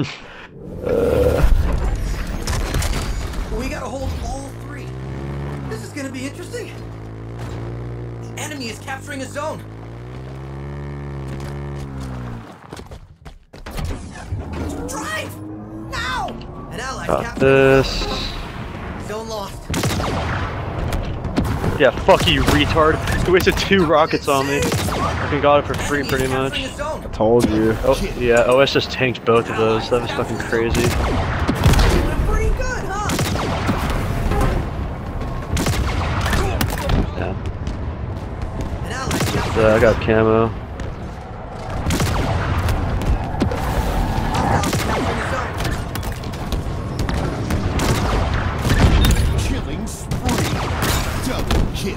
uh, We gotta hold all three. This is gonna be interesting. The enemy is capturing a zone. Drive! Now! An ally got this. Zone lost. Yeah, fuck you, retard. You wasted two rockets on me. I fucking got it for free, pretty much. capturing a zone. I told you. Oh, yeah, OS just tanked both of those. That was fucking crazy. Doing pretty good, huh? Yeah. Captured. So I got camo. Kill.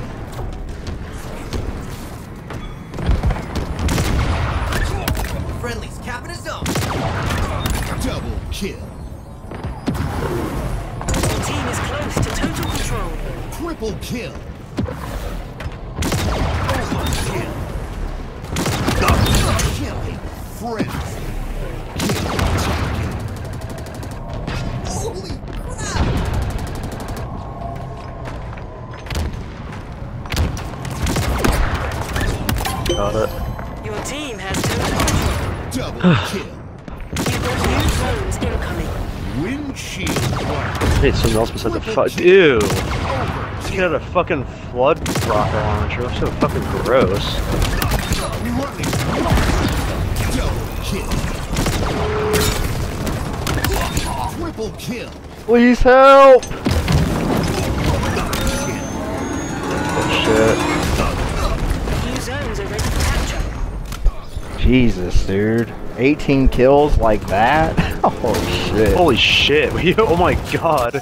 Friendlies capping a zone. Double kill. Your team is close to total control. Triple kill. Overkill. Killing friends. Got it. Your team has total. Double kill. You've got new zones incoming. Windshield. Wait, someone else beside the fuck. Ew. This Overkill. kid had a fucking flood rocket launcher. That's so fucking gross. Running. Double kill. Triple kill. Please help! Jesus, dude. 18 kills like that? Oh shit. Holy shit. Oh my god.